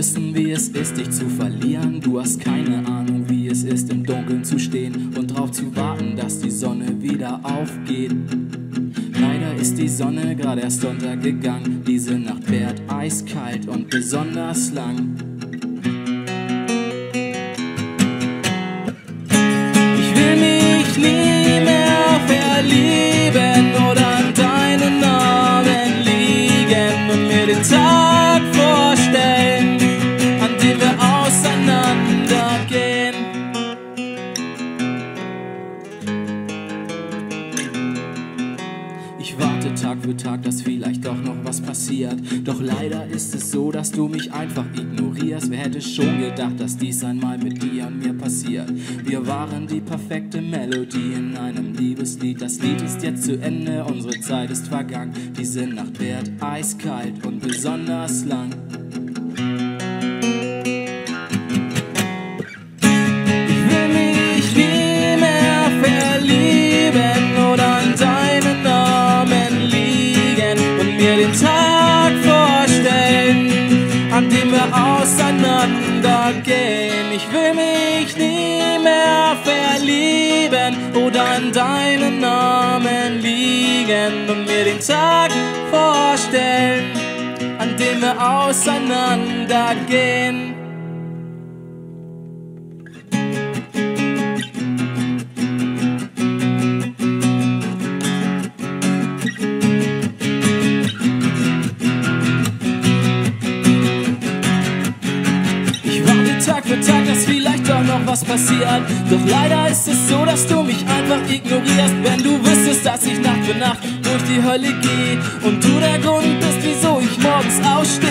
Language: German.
wissen, wie es ist, dich zu verlieren. Du hast keine Ahnung, wie es ist, im Dunkeln zu stehen und drauf zu warten, dass die Sonne wieder aufgeht. Leider ist die Sonne gerade erst untergegangen. Diese Nacht währt eiskalt und besonders lang. Ich will mich Für Tag, dass vielleicht doch noch was passiert. Doch leider ist es so, dass du mich einfach ignorierst. Wer hätte schon gedacht, dass dies einmal mit dir und mir passiert? Wir waren die perfekte Melodie in einem Liebeslied. Das Lied ist jetzt zu Ende, unsere Zeit ist vergangen. Diese Nacht wird eiskalt und besonders lang. Ich will mich nie mehr verlieben oder an deinen Namen liegen und mir den Tag vorstellen, an dem wir auseinandergehen. Tag für Tag, dass vielleicht doch noch was passiert. Doch leider ist es so, dass du mich einfach ignorierst. Wenn du wüsstest, dass ich Nacht für Nacht durch die Hölle gehe und du der Grund bist, wieso ich morgens ausstehe.